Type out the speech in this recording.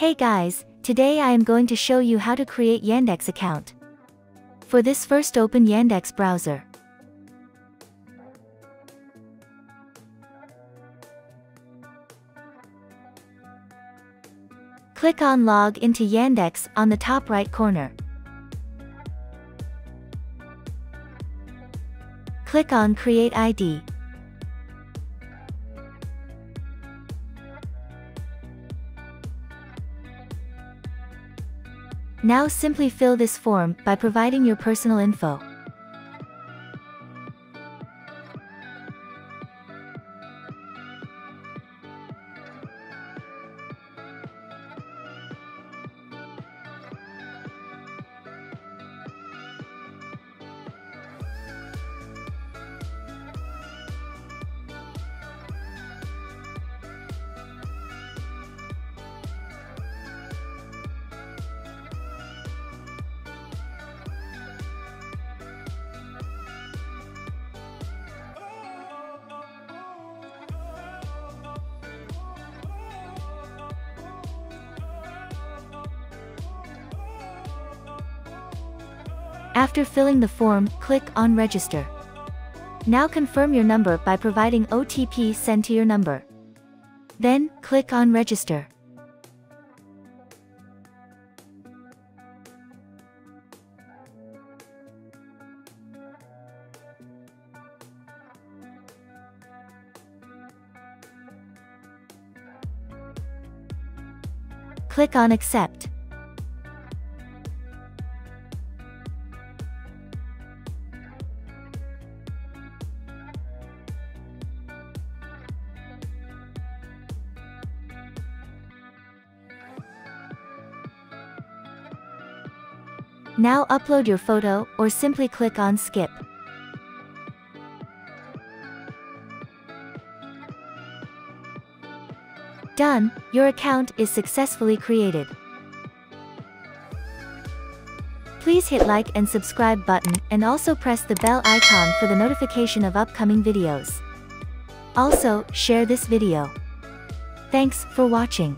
Hey guys, today I am going to show you how to create Yandex account. For this first open Yandex browser. Click on Log into Yandex on the top right corner. Click on Create ID. Now simply fill this form by providing your personal info. After filling the form, click on Register. Now confirm your number by providing OTP sent to your number. Then, click on Register. Click on Accept. Now upload your photo, or simply click on Skip. Done, your account is successfully created. Please hit like and subscribe button and also press the bell icon for the notification of upcoming videos. Also, share this video. Thanks for watching.